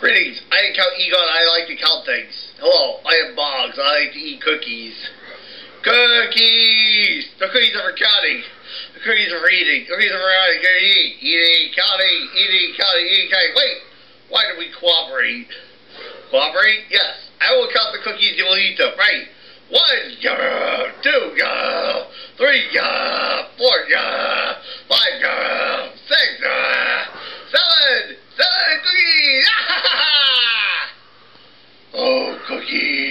Greetings. I didn't count Egon. I like to count things. Hello. I am Boggs. I like to eat cookies. Cookies. The cookies are for counting. The cookies are for eating. The cookies are for counting. Good eat. Eating, counting, eating, counting, eating, counting. Wait. Why do we cooperate? Cooperate? Yes. I will count the cookies. You will eat them. Right. One, two, three, yeah, four. ye.